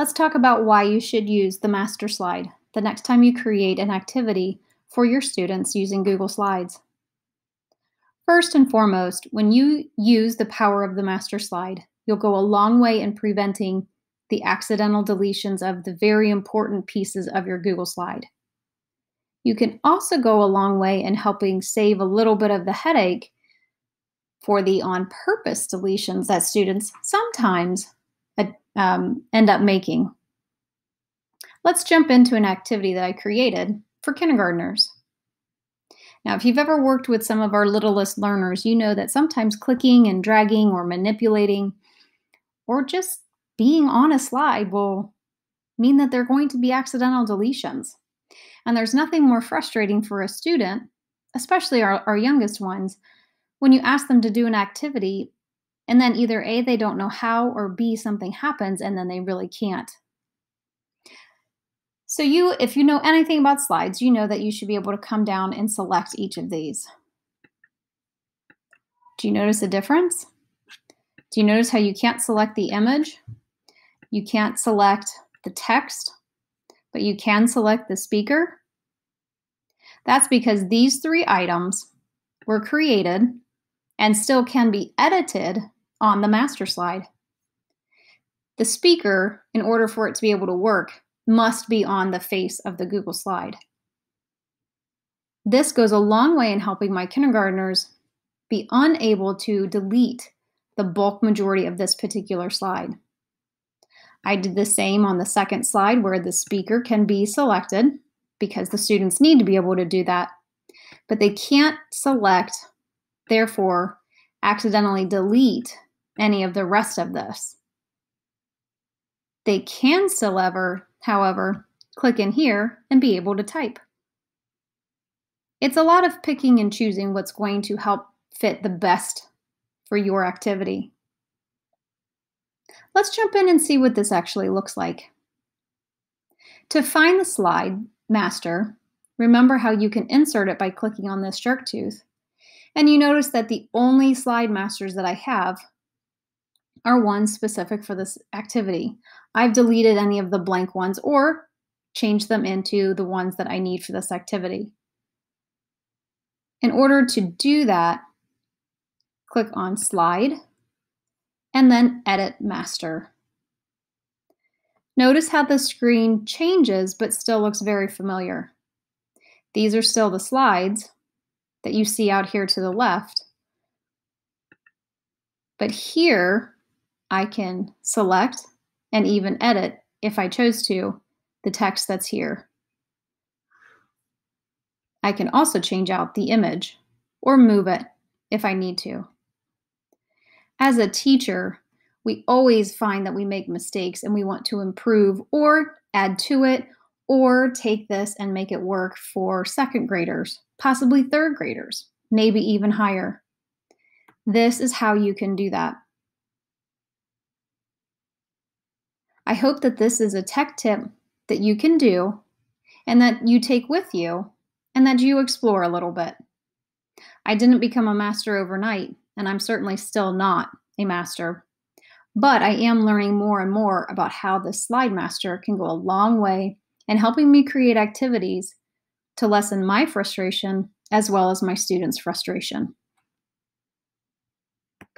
Let's talk about why you should use the master slide the next time you create an activity for your students using Google Slides. First and foremost, when you use the power of the master slide, you'll go a long way in preventing the accidental deletions of the very important pieces of your Google slide. You can also go a long way in helping save a little bit of the headache for the on purpose deletions that students sometimes um, end up making. Let's jump into an activity that I created for kindergartners. Now, if you've ever worked with some of our littlest learners, you know that sometimes clicking and dragging or manipulating or just being on a slide will mean that there are going to be accidental deletions. And there's nothing more frustrating for a student, especially our, our youngest ones, when you ask them to do an activity and then either A, they don't know how, or B, something happens and then they really can't. So you, if you know anything about slides, you know that you should be able to come down and select each of these. Do you notice a difference? Do you notice how you can't select the image? You can't select the text, but you can select the speaker. That's because these three items were created and still can be edited on the master slide. The speaker, in order for it to be able to work, must be on the face of the Google slide. This goes a long way in helping my kindergartners be unable to delete the bulk majority of this particular slide. I did the same on the second slide where the speaker can be selected because the students need to be able to do that, but they can't select, therefore, accidentally delete any of the rest of this. They can still ever however, click in here and be able to type. It's a lot of picking and choosing what's going to help fit the best for your activity. Let's jump in and see what this actually looks like. To find the slide master, remember how you can insert it by clicking on this shark tooth. And you notice that the only slide masters that I have are ones specific for this activity. I've deleted any of the blank ones or changed them into the ones that I need for this activity. In order to do that, click on Slide and then Edit Master. Notice how the screen changes but still looks very familiar. These are still the slides that you see out here to the left. But here, I can select and even edit, if I chose to, the text that's here. I can also change out the image or move it if I need to. As a teacher, we always find that we make mistakes and we want to improve or add to it or take this and make it work for second graders, possibly third graders, maybe even higher. This is how you can do that. I hope that this is a tech tip that you can do and that you take with you and that you explore a little bit. I didn't become a master overnight, and I'm certainly still not a master. But I am learning more and more about how the slide master can go a long way in helping me create activities to lessen my frustration as well as my students' frustration.